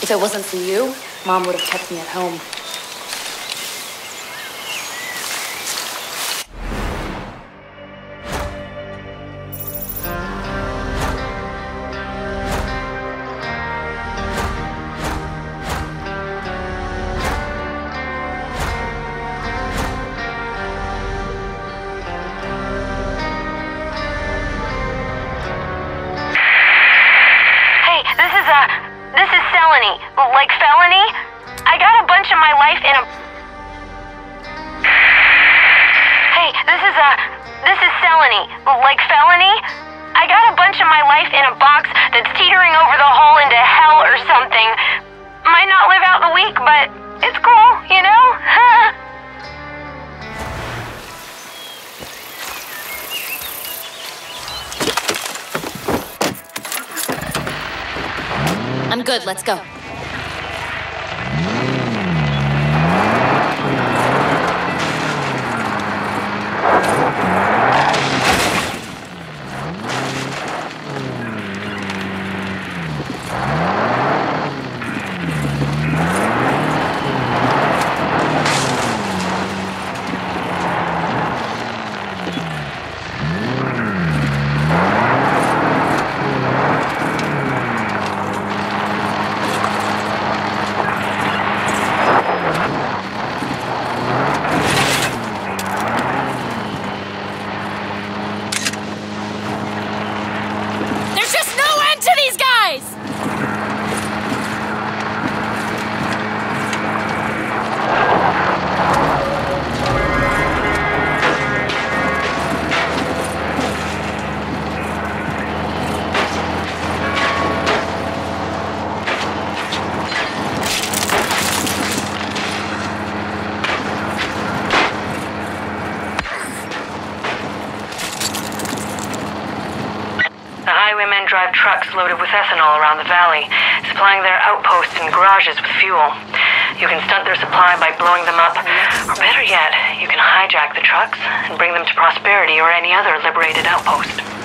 If it wasn't for you, Mom would have kept me at home. Hey, this is uh felony. Like felony? I got a bunch of my life in a Hey, this is uh this is felony. Like felony? I got a bunch of my life in a box that's teetering over the hole into hell or something. Might not live I'm good, let's go. Highwaymen drive trucks loaded with ethanol around the valley, supplying their outposts and garages with fuel. You can stunt their supply by blowing them up, or better yet, you can hijack the trucks and bring them to Prosperity or any other liberated outpost.